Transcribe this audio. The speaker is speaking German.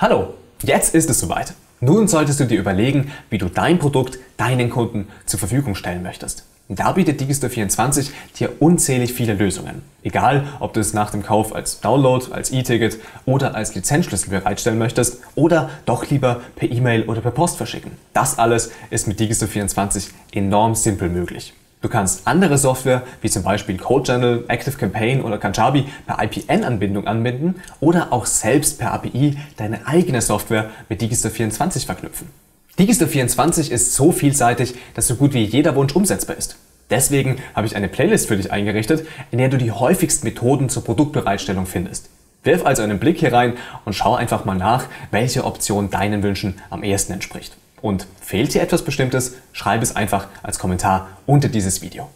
Hallo, jetzt ist es soweit. Nun solltest du dir überlegen, wie du dein Produkt deinen Kunden zur Verfügung stellen möchtest. Da bietet Digistore24 dir unzählig viele Lösungen. Egal, ob du es nach dem Kauf als Download, als E-Ticket oder als Lizenzschlüssel bereitstellen möchtest oder doch lieber per E-Mail oder per Post verschicken. Das alles ist mit Digistore24 enorm simpel möglich. Du kannst andere Software wie zum Beispiel CodeJournal, ActiveCampaign oder Kajabi per IPN-Anbindung anbinden oder auch selbst per API deine eigene Software mit Digistore24 verknüpfen. Digistore24 ist so vielseitig, dass so gut wie jeder Wunsch umsetzbar ist. Deswegen habe ich eine Playlist für dich eingerichtet, in der du die häufigsten Methoden zur Produktbereitstellung findest. Wirf also einen Blick hier rein und schau einfach mal nach, welche Option deinen Wünschen am ehesten entspricht. Und fehlt dir etwas Bestimmtes, schreib es einfach als Kommentar unter dieses Video.